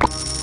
you